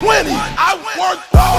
20. I worked hard.